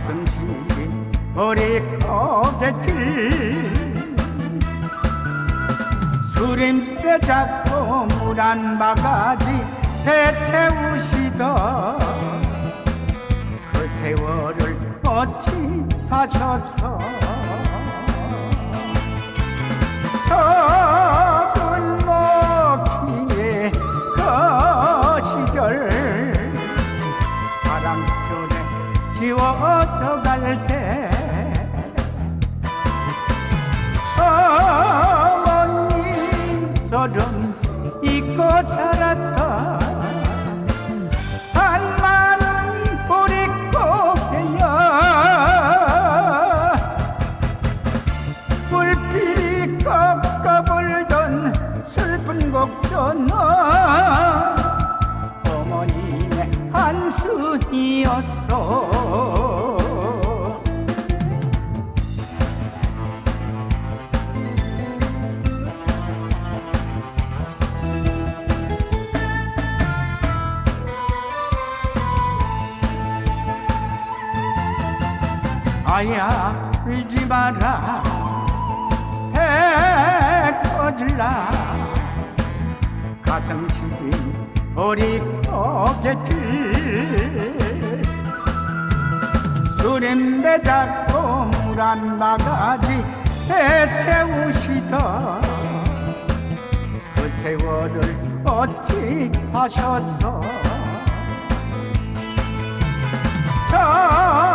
가슴 시린 머리 거겠길 수림배 잡고 물 한 바가지 대채우시던 그 세월을 어찌 사셨어 시린 우리 거겠지 수림배 잡고 물한 바가지 배 채우시던. 그 세월을 어찌 하셨어 작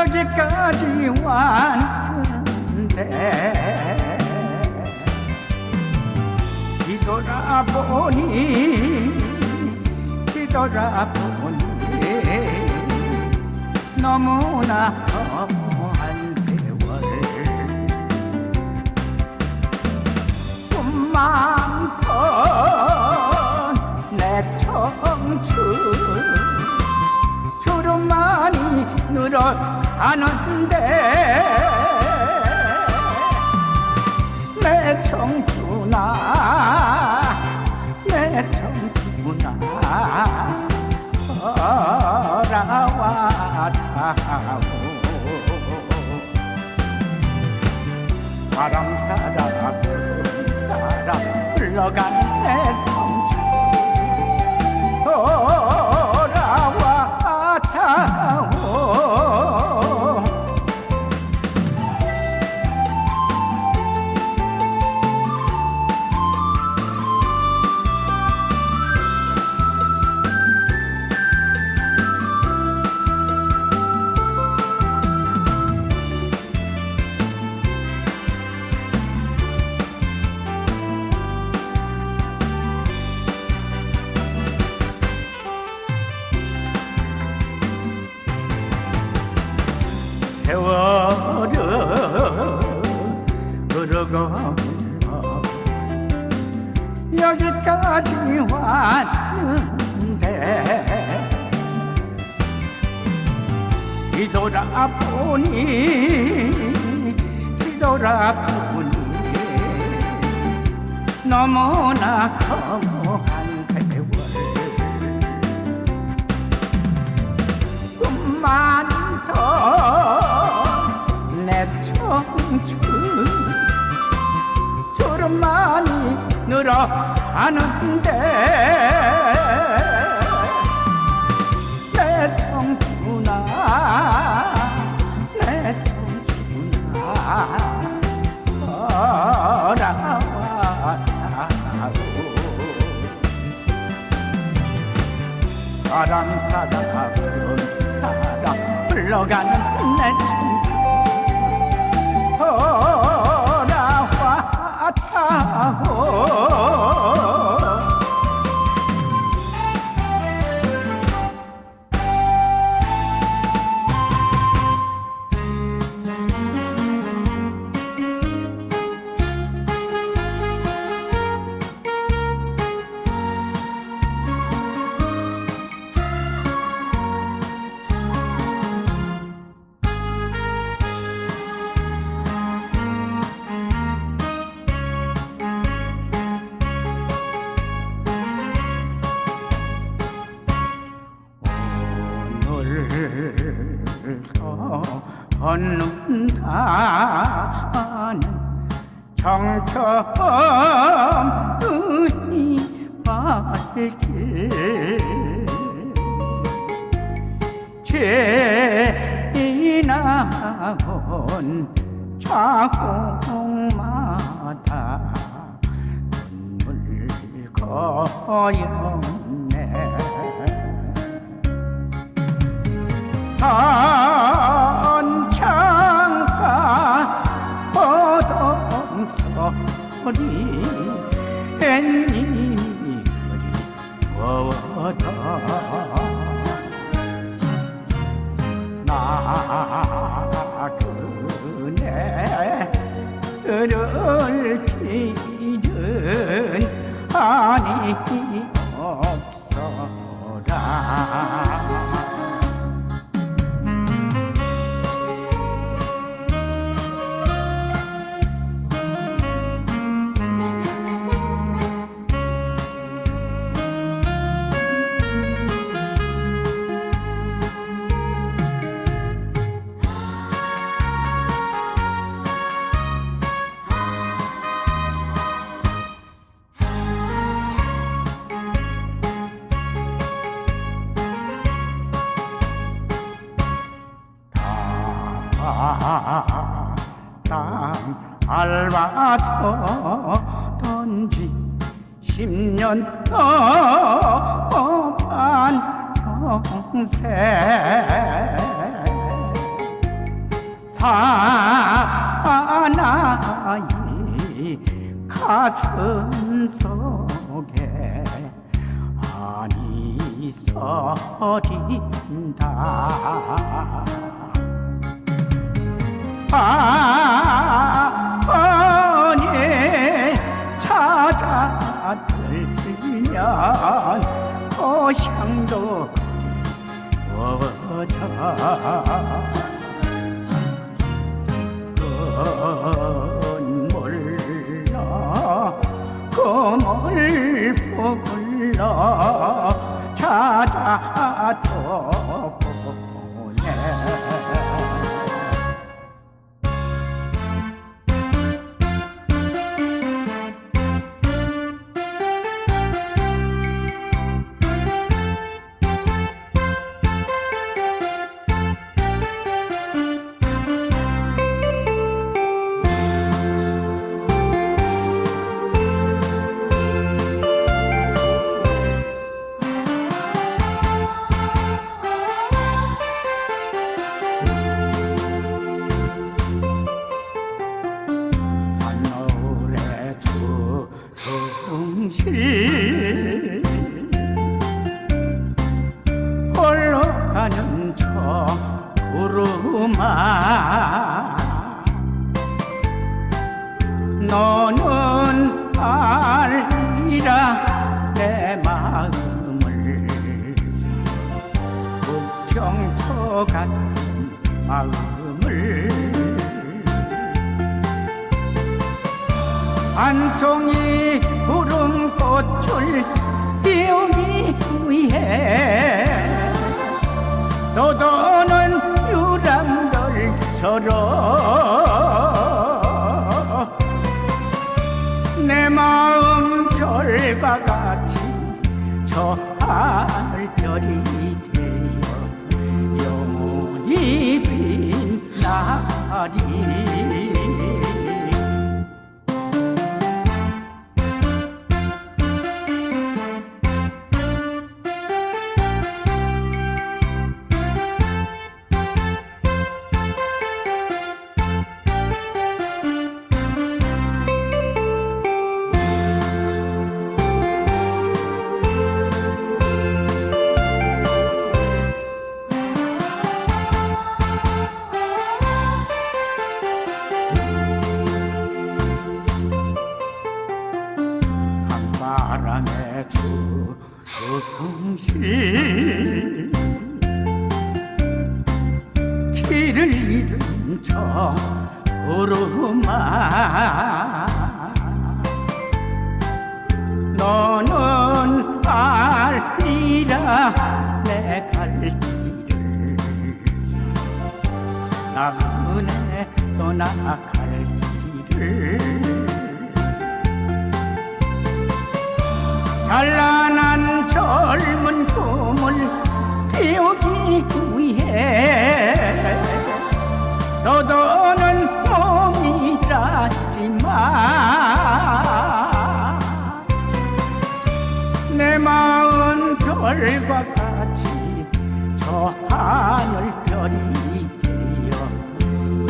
여기까지 왔는데. 뒤돌아보니 뒤돌아보니 너무나 허무한 세월. 꿈만던 내 청춘 주름만이 늘어 가는데 내 청춘아 내 청춘아 ಆನಂದ 정처의 밝게 지나온 자곡마다 눈물 거였네. 마땅 알바쳤던지 10년 동안 평생 사나이 가슴 속에 아니 서린다. 아니 찾아 들면 고향도 어차 같은 마음을 한 송이 푸른 꽃을 피우기 위해 길을 잃은 저 구름아 너는 알리라 내 갈 길을. 나그네 떠나갈 길을. 찬란한 젊은 꿈을 피우기 위해 너도는 몸이라지만 내 마음 별과 같이 저 하늘별이 되어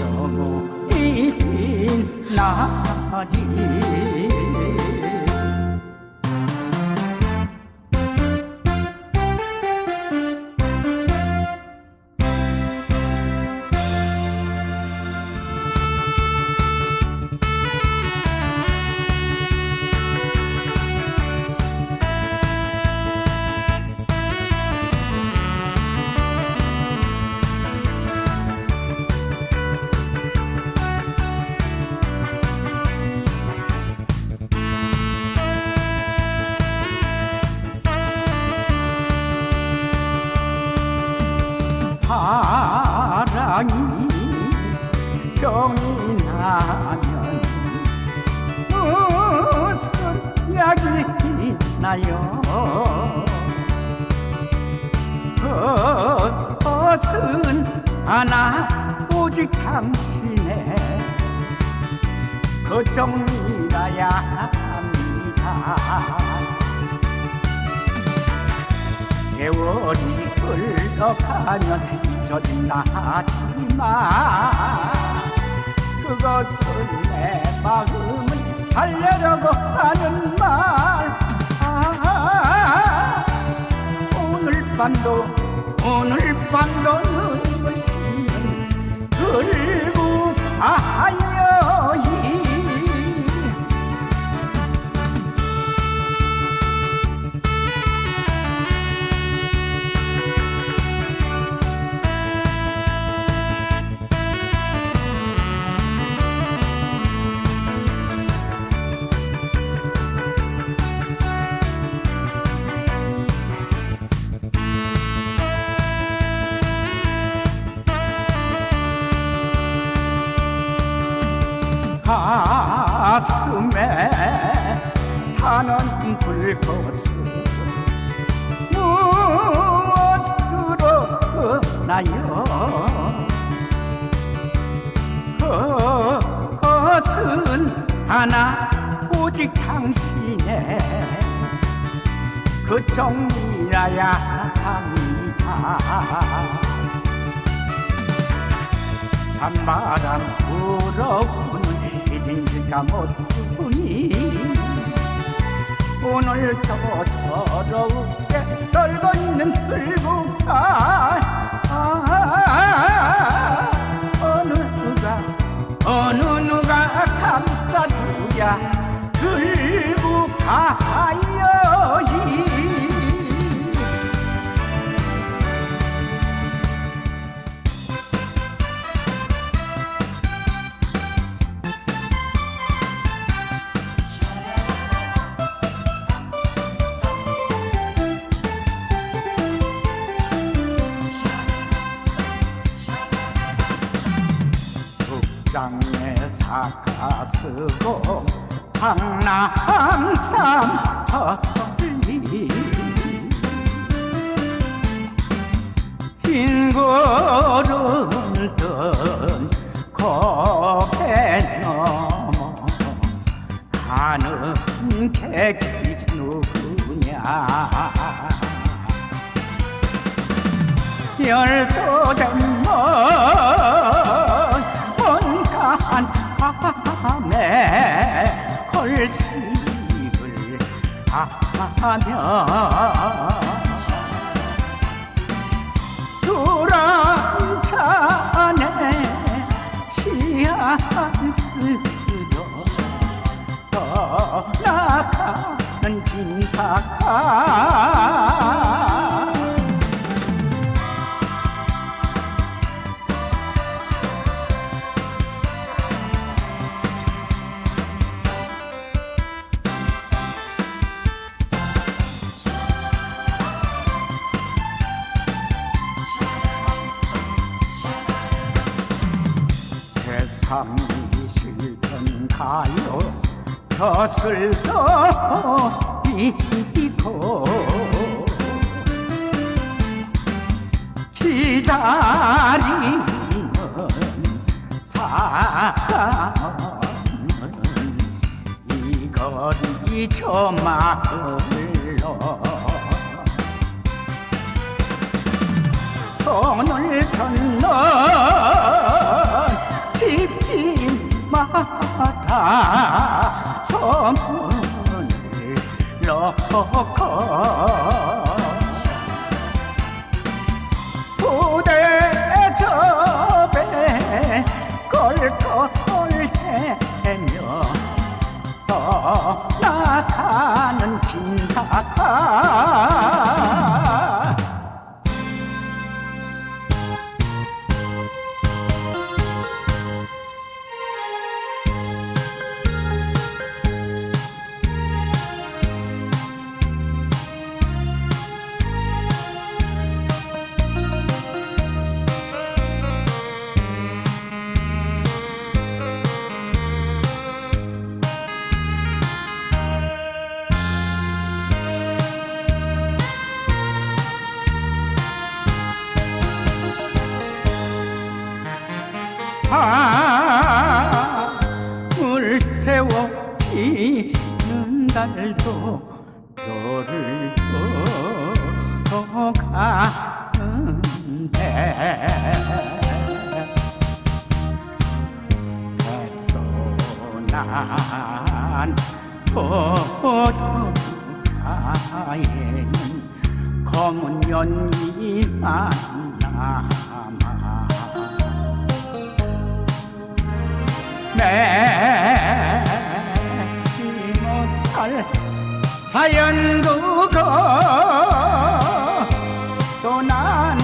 영원히 빛나 당신의 그 정이라야 합니다. 세월이 흘러가면 잊어진다 하지만 그것은 내 마음을 달래려고 하는 말. 아, 오늘 밤도 오늘 밤도 가슴에 타는 불꽃을 무엇으로 끄나요? 그것은 하나 오직 당신의 그 정이라야 합니다. 한바람 불어 이린지가 못뿐이. 오늘도 더럽게. 떨고 있는 들고가 아, 땅에 사가 쓰고 강남삼 터리 흰 구름 뜬 고개 넘어 가는 객이 누구냐. 대먼 온간 밤에 걸식을 하며 시한 쓰러 떠나가는 진사가 젖을도 이고 기다리는 사람은 이 거리 저 마을로 손을 건너 집집마 다 소문을 놓 밤을 세워 피는 달도 너를 떠가는데. 난 포도가에는 검은 연기만 남 맺지 못할 사연 두고 또난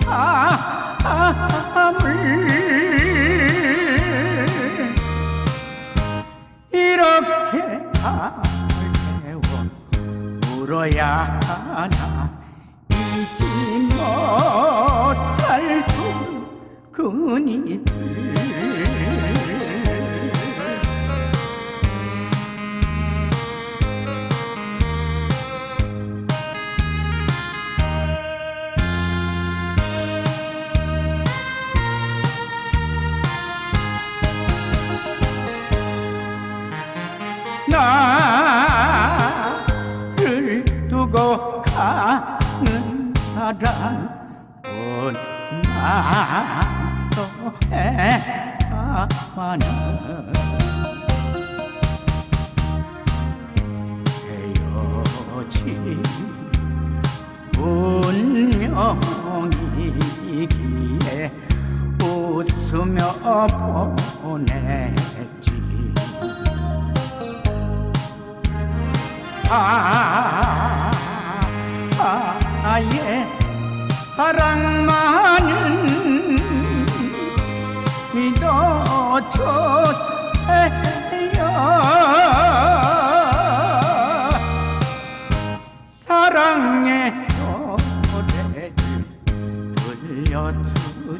삶을 이렇게 세워 울어야 하나. 잊지 못할 그니 가는 사람 나도 해와는 헤어지 운명이기에 웃으며 보냈지 아, 아예 사랑만은 믿어주세요. 사랑의 노래를 들려주던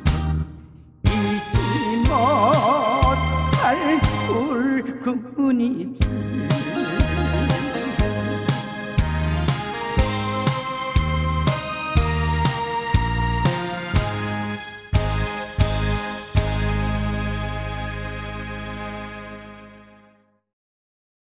잊지 못 그뿐이지